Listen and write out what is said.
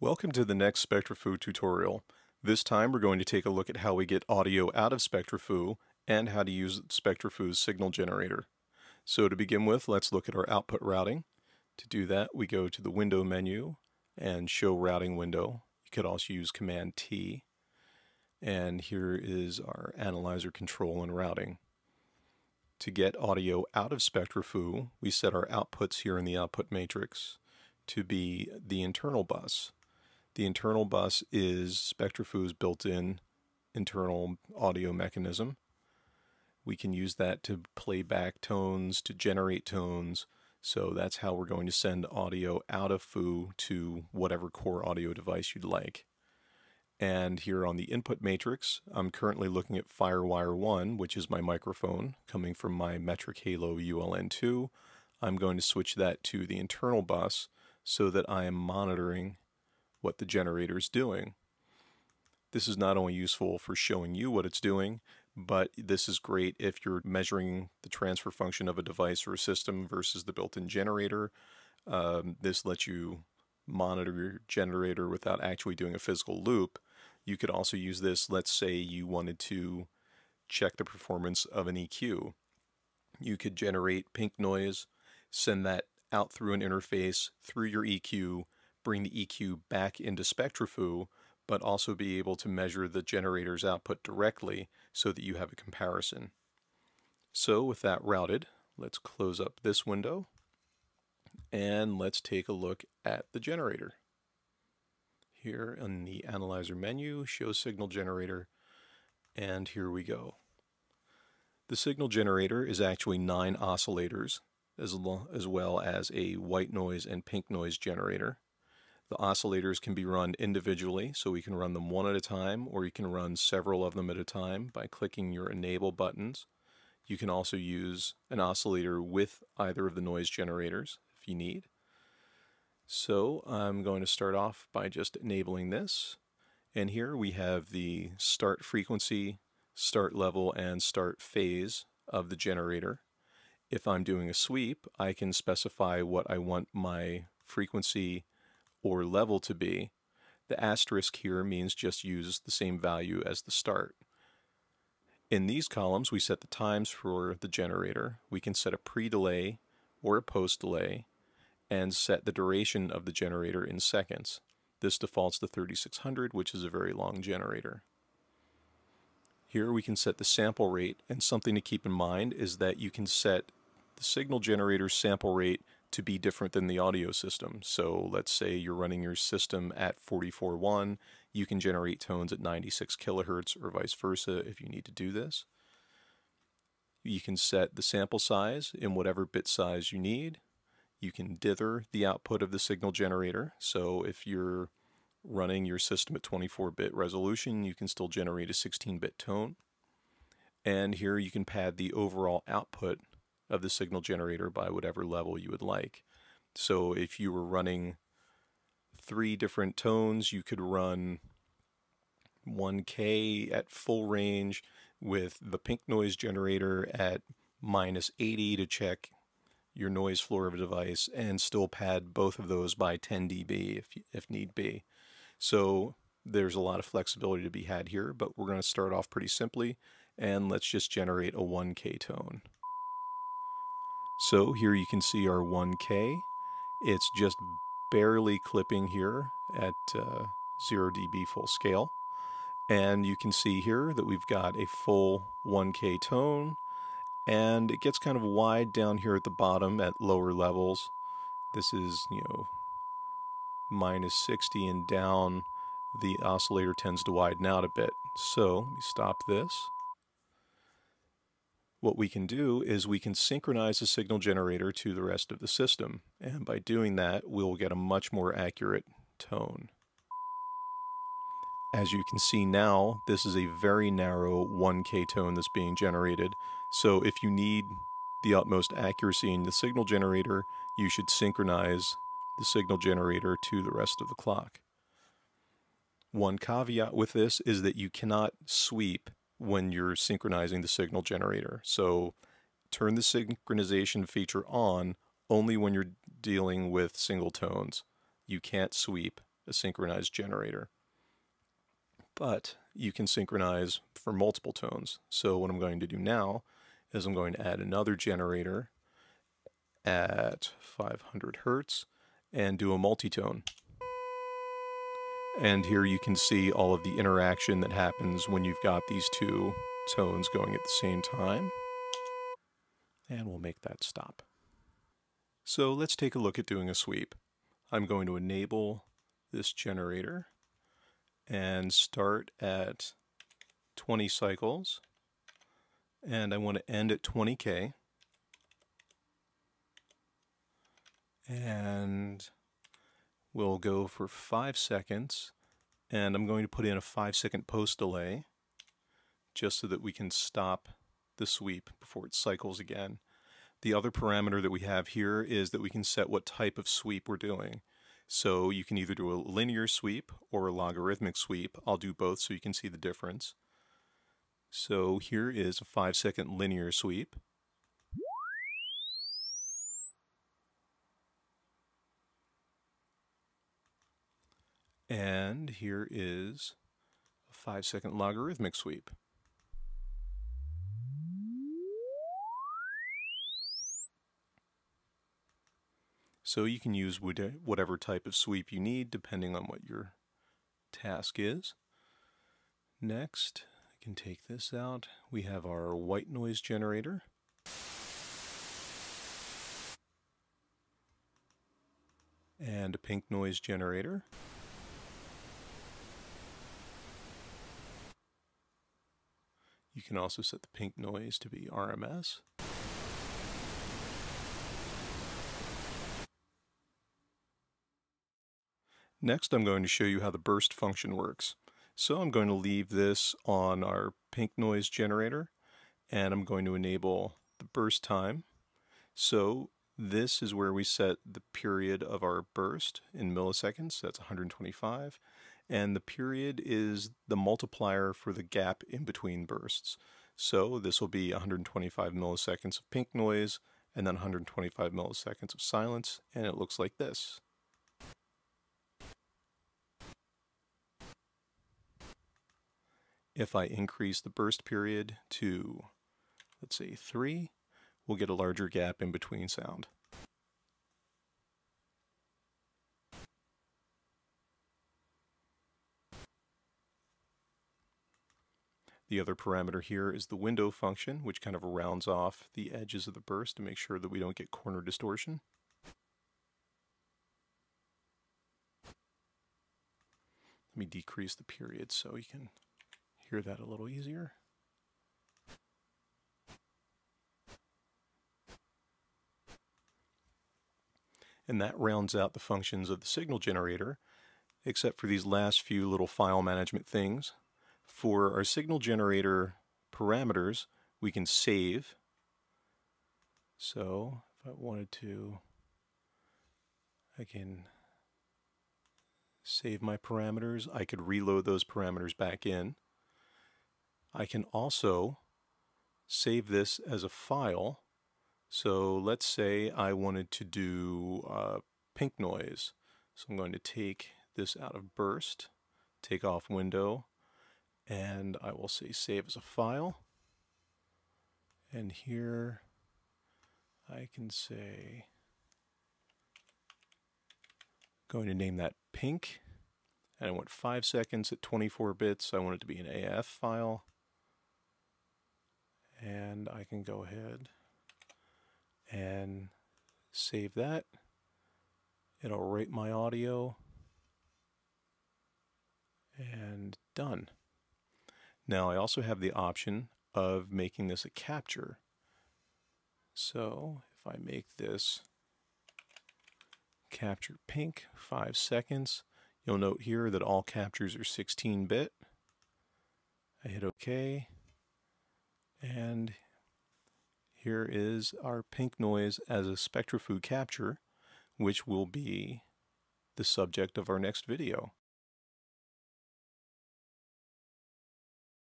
Welcome to the next SpectraFoo tutorial. This time we're going to take a look at how we get audio out of SpectraFoo and how to use SpectraFoo's signal generator. So to begin with, let's look at our output routing. To do that, we go to the window menu and show routing window. You could also use Command T. And here is our analyzer control and routing. To get audio out of SpectraFoo, we set our outputs here in the output matrix to be the internal bus. The internal bus is SpectraFoo's built-in internal audio mechanism. We can use that to play back tones, to generate tones, so that's how we're going to send audio out of Foo to whatever core audio device you'd like. And here on the input matrix, I'm currently looking at FireWire 1, which is my microphone coming from my Metric Halo ULN2. I'm going to switch that to the internal bus so that I am monitoring what the generator is doing. This is not only useful for showing you what it's doing, but this is great if you're measuring the transfer function of a device or a system versus the built-in generator. Um, this lets you monitor your generator without actually doing a physical loop. You could also use this, let's say you wanted to check the performance of an EQ. You could generate pink noise, send that out through an interface through your EQ, bring the EQ back into SpectraFoo, but also be able to measure the generator's output directly so that you have a comparison. So with that routed, let's close up this window and let's take a look at the generator. Here in the Analyzer menu, show signal generator, and here we go. The signal generator is actually nine oscillators, as, as well as a white noise and pink noise generator. The oscillators can be run individually, so we can run them one at a time, or you can run several of them at a time by clicking your Enable buttons. You can also use an oscillator with either of the noise generators if you need. So I'm going to start off by just enabling this. And here we have the start frequency, start level, and start phase of the generator. If I'm doing a sweep, I can specify what I want my frequency or level to be. The asterisk here means just use the same value as the start. In these columns, we set the times for the generator. We can set a pre-delay or a post-delay and set the duration of the generator in seconds. This defaults to 3600, which is a very long generator. Here we can set the sample rate, and something to keep in mind is that you can set the signal generator's sample rate to be different than the audio system. So let's say you're running your system at 44.1, you can generate tones at 96 kilohertz or vice versa if you need to do this. You can set the sample size in whatever bit size you need. You can dither the output of the signal generator. So if you're running your system at 24-bit resolution, you can still generate a 16-bit tone. And here you can pad the overall output of the signal generator by whatever level you would like. So if you were running three different tones, you could run 1K at full range with the pink noise generator at minus 80 to check your noise floor of a device and still pad both of those by 10 dB if, if need be. So there's a lot of flexibility to be had here, but we're going to start off pretty simply and let's just generate a 1K tone. So here you can see our 1K. It's just barely clipping here at uh, 0 dB full scale. And you can see here that we've got a full 1K tone and it gets kind of wide down here at the bottom at lower levels. This is, you know, minus 60 and down the oscillator tends to widen out a bit. So let me stop this. What we can do is we can synchronize the signal generator to the rest of the system. And by doing that, we'll get a much more accurate tone. As you can see now, this is a very narrow 1K tone that's being generated. So if you need the utmost accuracy in the signal generator, you should synchronize the signal generator to the rest of the clock. One caveat with this is that you cannot sweep when you're synchronizing the signal generator. So turn the synchronization feature on only when you're dealing with single tones. You can't sweep a synchronized generator. But you can synchronize for multiple tones. So what I'm going to do now is I'm going to add another generator at 500 hertz and do a multitone. And here you can see all of the interaction that happens when you've got these two tones going at the same time. And we'll make that stop. So let's take a look at doing a sweep. I'm going to enable this generator and start at 20 cycles. And I want to end at 20K. And we'll go for five seconds. And I'm going to put in a five second post delay just so that we can stop the sweep before it cycles again. The other parameter that we have here is that we can set what type of sweep we're doing. So you can either do a linear sweep or a logarithmic sweep. I'll do both so you can see the difference. So here is a five second linear sweep. And here is a five second logarithmic sweep. So you can use whatever type of sweep you need depending on what your task is. Next, I can take this out. We have our white noise generator. And a pink noise generator. You can also set the pink noise to be RMS. Next, I'm going to show you how the burst function works. So I'm going to leave this on our pink noise generator, and I'm going to enable the burst time. So this is where we set the period of our burst in milliseconds, that's 125, and the period is the multiplier for the gap in between bursts. So this will be 125 milliseconds of pink noise, and then 125 milliseconds of silence, and it looks like this. If I increase the burst period to, let's say, 3, we'll get a larger gap in between sound. The other parameter here is the window function, which kind of rounds off the edges of the burst to make sure that we don't get corner distortion. Let me decrease the period so you can hear that a little easier. And that rounds out the functions of the signal generator, except for these last few little file management things. For our signal generator parameters, we can save. So if I wanted to, I can save my parameters. I could reload those parameters back in. I can also save this as a file. So let's say I wanted to do uh, pink noise. So I'm going to take this out of burst, take off window, and I will say save as a file. And here I can say, going to name that pink. And I want 5 seconds at 24 bits. I want it to be an AIFF file and I can go ahead and save that. It'll rate my audio and done. Now I also have the option of making this a capture. So if I make this capture pink, five seconds, you'll note here that all captures are 16-bit. I hit OK and here is our pink noise as a SpectraFoo capture, which will be the subject of our next video.